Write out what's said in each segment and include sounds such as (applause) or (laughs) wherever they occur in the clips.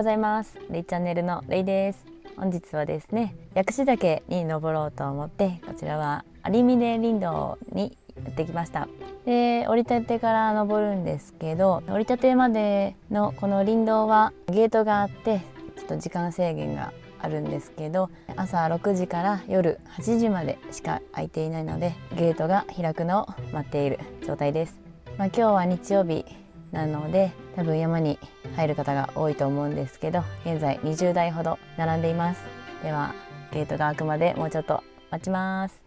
うございます。レイチャンネルのレイです。本日はですね薬師岳に登ろうと思ってこちらは有峰林道にやってきました。で降り立てから登るんですけど降り立てまでのこの林道はゲートがあってちょっと時間制限があるんですけど朝6時から夜8時までしか空いていないのでゲートが開くのを待っている状態です、まあ、今日は日曜日なので多分山に入る方が多いと思うんですけど現在20台ほど並んでいます。ではゲートが開くまでもうちょっと待ちます。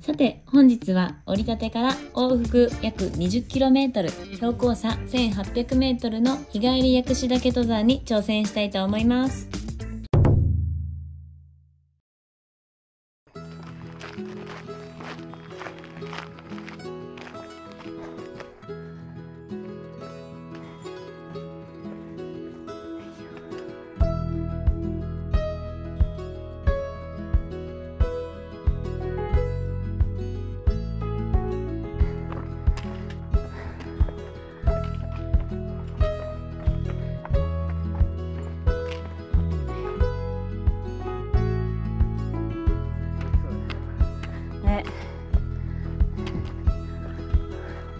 さて、本日は折り立てから往復約 20km、標高差 1800m の日帰り薬師岳登山に挑戦したいと思います。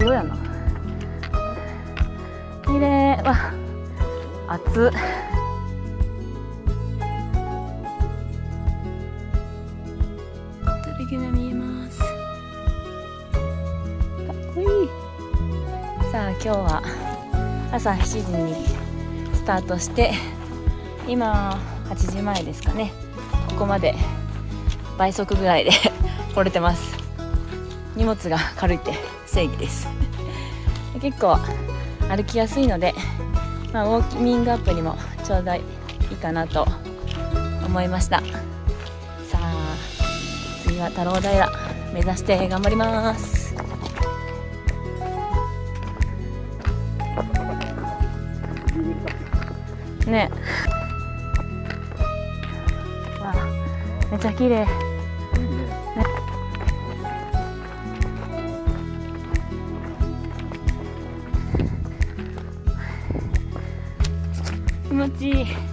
色やな綺麗。わ熱っ。が見えます。かっこいい。さあ今日は朝7時にスタートして今8時前ですかね。ここまで倍速ぐらいで (laughs) 来れてます。荷物が軽いって正義です。結構歩きやすいので、まあ、ウォーミングアップにもちょうどいいかなと思いました。さあ次は太郎平目指して頑張ります。ね。わめっちゃ綺麗。気持ちいい。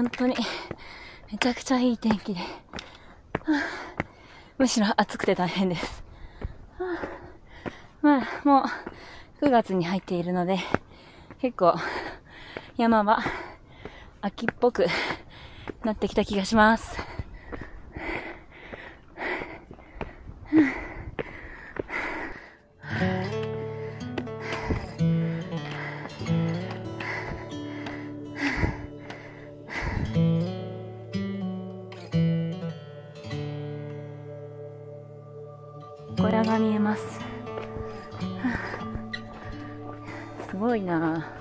本当にめちゃくちゃいい天気で、むしろ暑くて大変です。まあ、もう9月に入っているので、結構山は秋っぽくなってきた気がします。ごいな。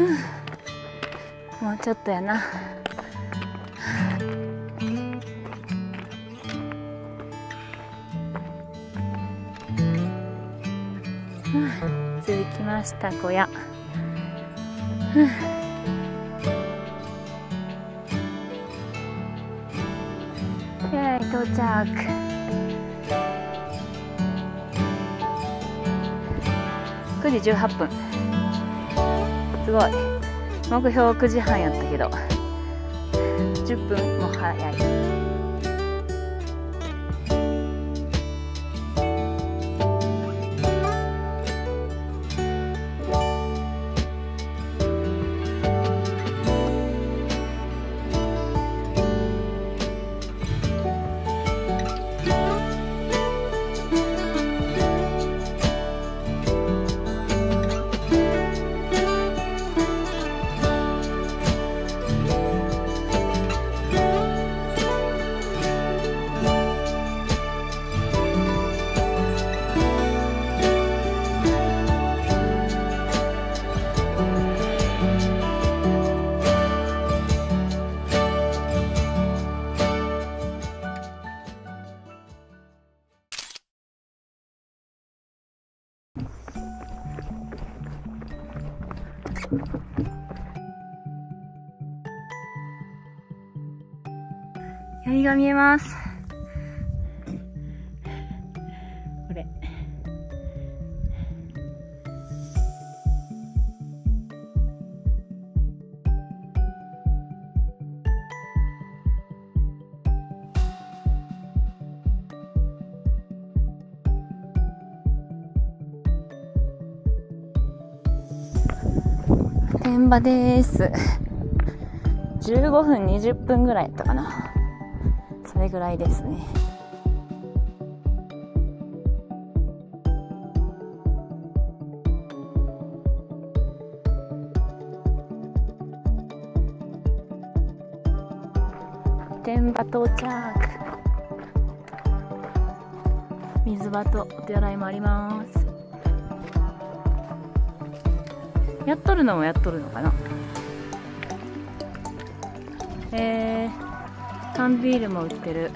(laughs) もうちょっとやな。(laughs) 続きました小屋。(laughs) イェーイ到着。9時18分。すごい。目標9時半やったけど。10分も早い。槍が見えます。場です。15分20分ぐらいやったかなそ。れぐらいですね現場到着水場とお手洗いもありますやっとるのもやっとるのかな。えー缶ビールも売ってる。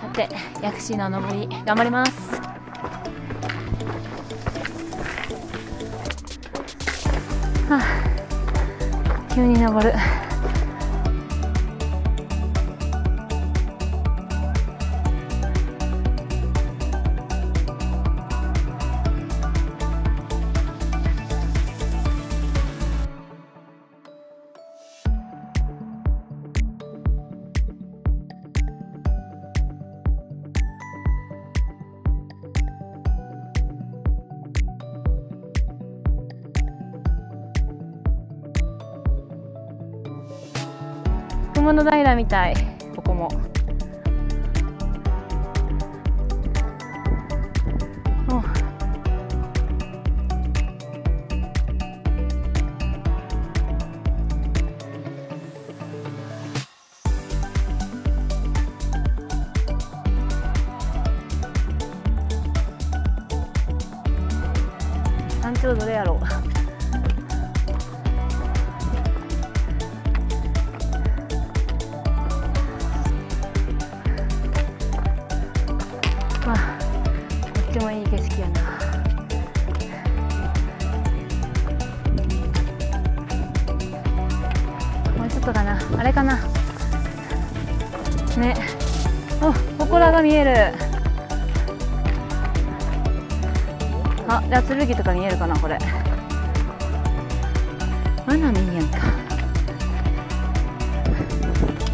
さて薬師の登り頑張ります。はあ急に登る。雲の平みたい。ここも。っとだな。あれかな。ね。お祠が見える。あじゃあ剣とか見えるかなこれ。罠見んやんか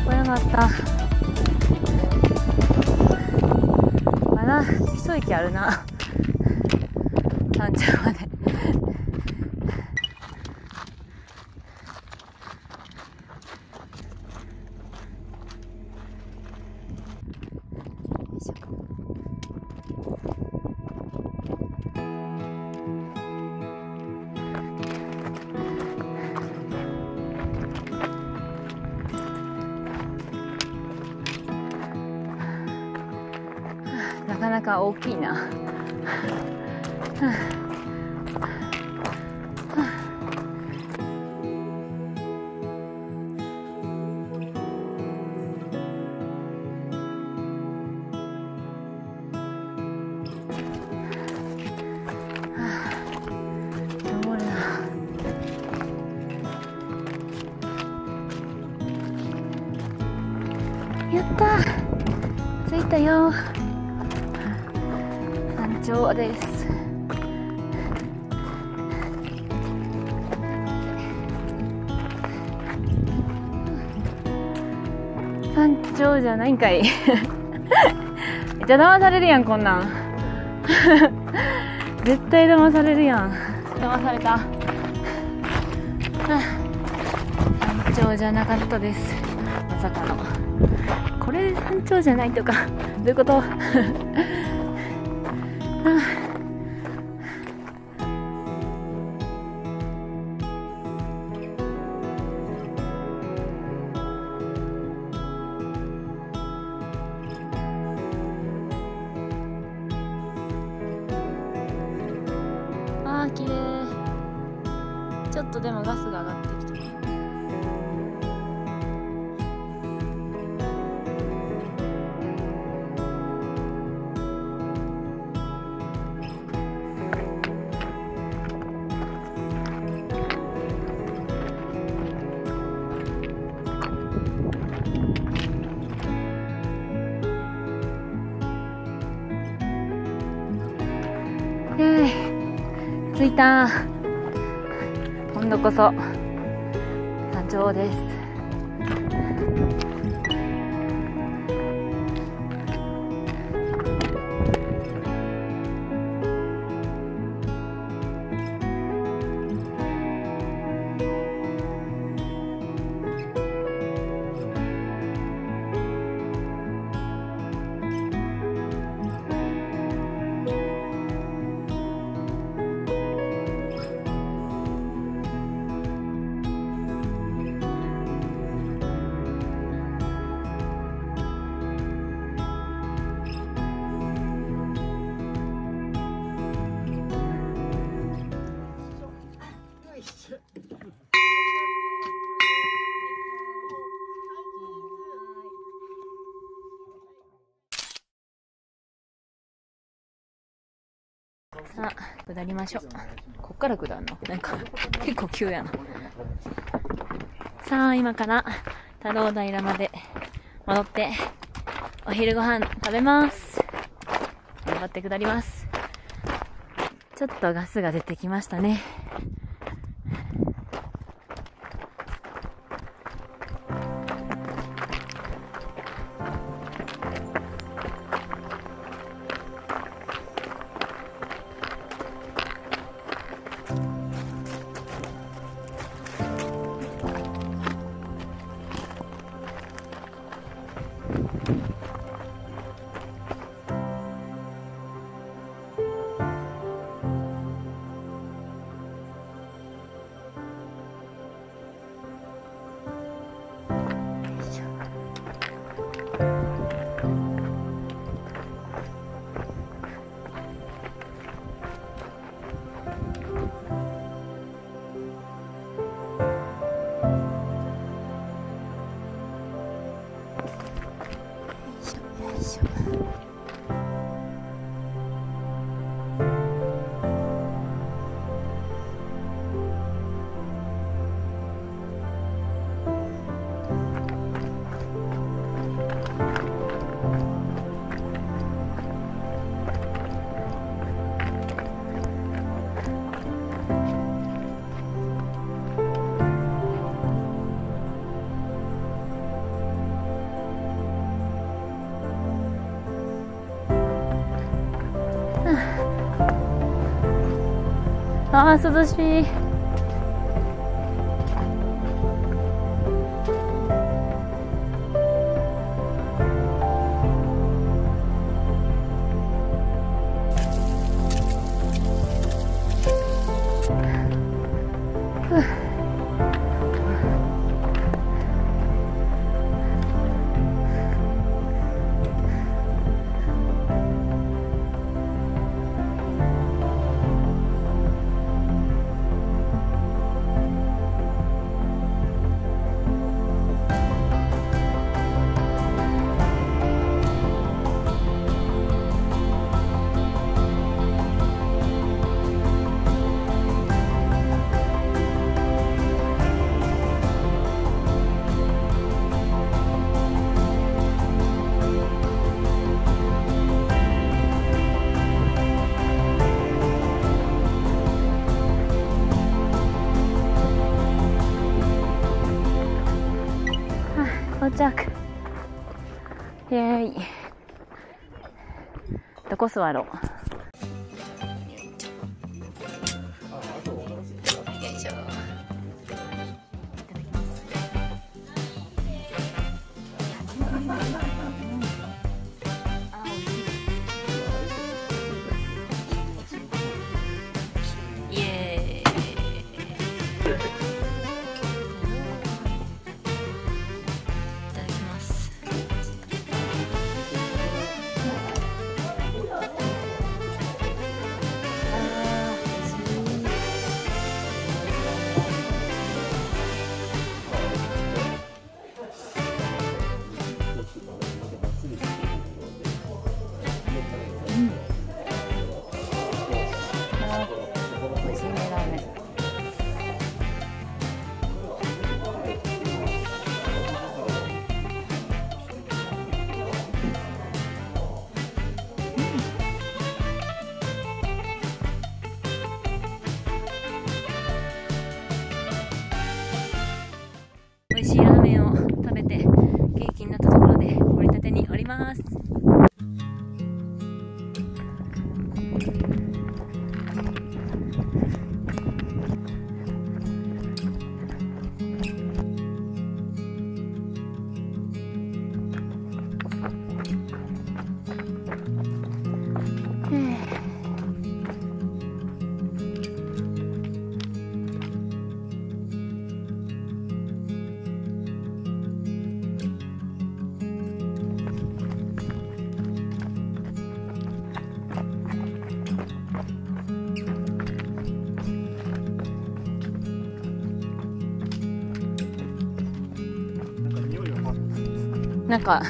怖かった。まだ一息あるな。山頂までが大きいな。やった。着いたよ。山頂です。山頂じゃないんかい。めっちゃ騙されるやんこんなん。(laughs) 絶対騙されるやん。騙された。山頂じゃなかったです。まさかの。これ山頂じゃないとか。どういうこと？あー綺麗。ちょっとでもガスが上がった着いた。今度こそ山頂です。さあ下りましょう。こっから下るの？なんか結構急やな。さあ今から太郎平まで戻ってお昼ご飯食べます。頑張って下ります。ちょっとガスが出てきましたね。ああ涼しい。コスワロなんか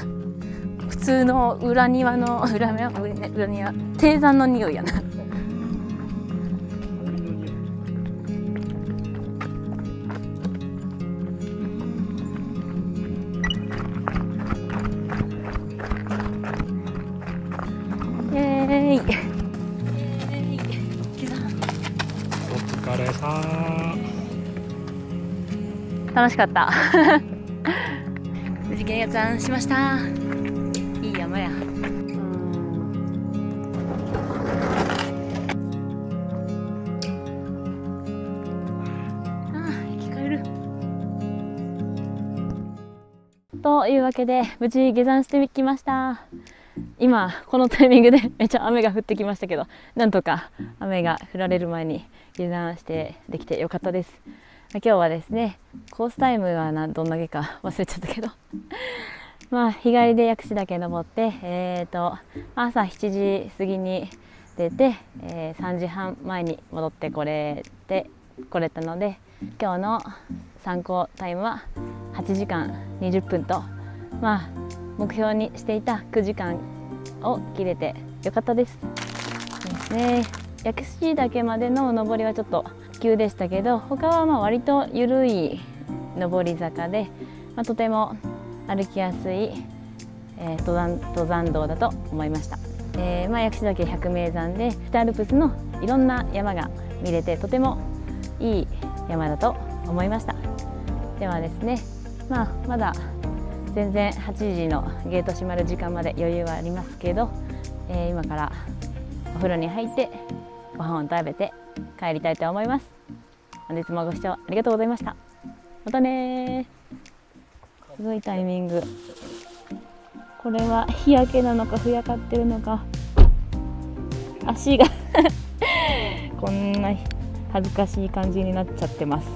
普通の裏庭の (laughs) 裏庭？裏庭？低山の匂いやな。イエーイ。イエーイ下山お疲れさん楽しかった (laughs) 山しました。いい山や。あ生き返る。というわけで無事下山してきました。今このタイミングでめっちゃ雨が降ってきましたけどなんとか雨が降られる前に下山してできてよかったです。今日はですねコースタイムはなどんだけか忘れちゃったけど (laughs) まあ日帰りで薬師岳登ってえー、と朝7時過ぎに出て、えー3時半前に戻ってこれてこれたので今日の参考タイムは8時間20分とまあ目標にしていた9時間を切れてよかったです。ですね薬師岳までの登りはちょっと急でしたけど他はまあ割と緩い上り坂で、まあ、とても歩きやすい、えー登山登山道だと思いました、えーまあ、薬師岳百名山で北アルプスのいろんな山が見れてとてもいい山だと思いました。ではですねまあまだ全然8時のゲート閉まる時間まで余裕はありますけど、えー今からお風呂に入ってご飯を食べて帰りたいと思います。本日もご視聴ありがとうございました。またねー。すごいタイミング。これは日焼けなのかふやかってるのか。足が (laughs) こんな恥ずかしい感じになっちゃってます。